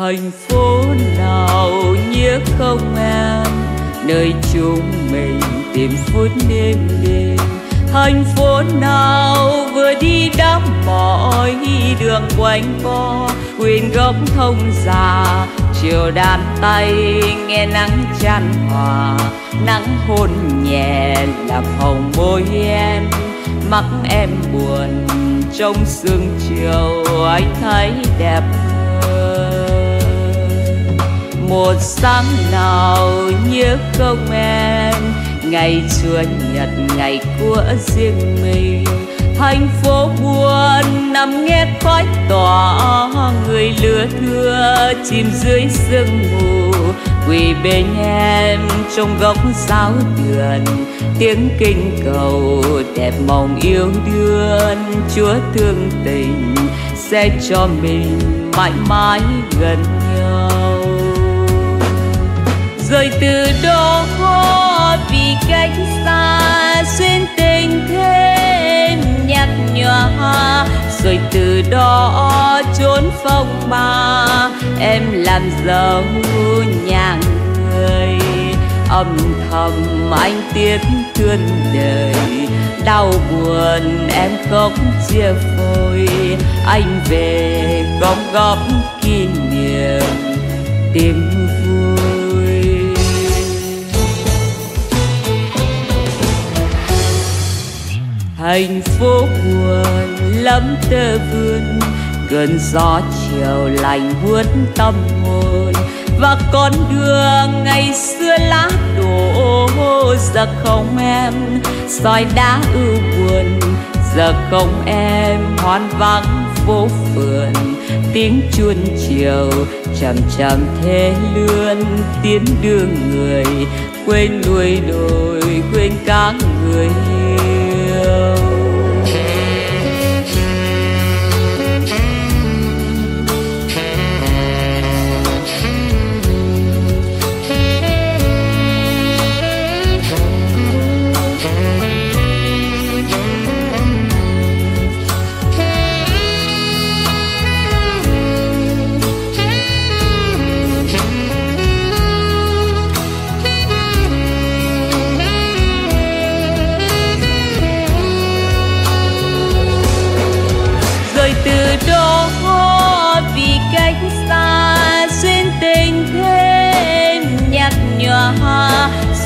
thành phố nào nhớ không em? Nơi chúng mình tìm phút đêm đêm. Thành phố nào vừa đi đắp mỏi đường quanh co? Quyền gốc thông già, chiều đàn tay nghe nắng chan hòa. Nắng hôn nhẹ làm hồng môi em. Mắt em buồn trong sương chiều, anh thấy đẹp một sáng nào nhớ không em? Ngày chúa nhật, ngày của riêng mình. Thành phố buồn nằm nghe khói tỏa người lừa thưa chìm dưới sương mù. Quỳ bên em trong góc giáo đường, tiếng kinh cầu đẹp mong yêu đương. Chúa thương tình sẽ cho mình mãi mãi gần từ đó vì cách xa xuyên tình thêm nhạt nhòa, rồi từ đó trốn phong ba. Em làm dấu nhà người, âm thầm anh tiếc thương đời. Đau buồn em khóc chia phôi, anh về góp góp kỷ niệm. Tìm vui thành phố buồn lắm tơ vườn cơn gió chiều lạnh huốt tâm hồn. Và con đường ngày xưa lá đổ giờ không em, soi đá ưu buồn, giờ không em hoan vắng phố phường. Tiếng chuông chiều chậm chậm thế lươn tiến đưa người, quên nuôi đồi, quên các người.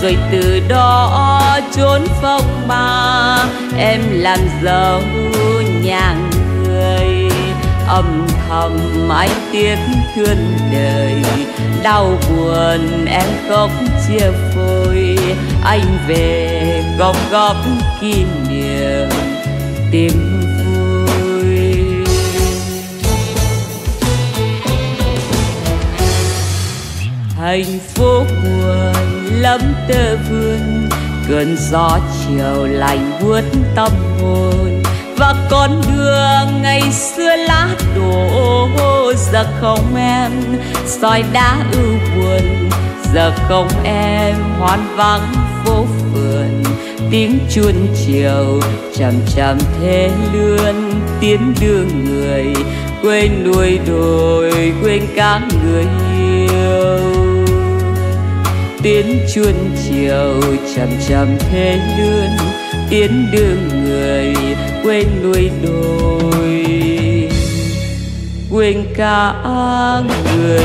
Rồi từ đó trốn phong ba em làm dấu nhà người, âm thầm anh tiếc thương đời. Đau buồn em khóc chia phôi, anh về góp góp kỷ niệm tìm vui. Thành lấm tơ vương cơn gió chiều lạnh buốt tâm hồn. Và con đường ngày xưa lá đổ giờ không em, soi đá ưu buồn, giờ không em hoan vắng phố phường. Tiếng chuông chiều chậm chậm thế lươn tiến đưa người quên nuôi đồi quên các người yêu tiến chuôn chiều chậm chậm thế lươn tiến đưa người quên nuôi đồi. Quên cả người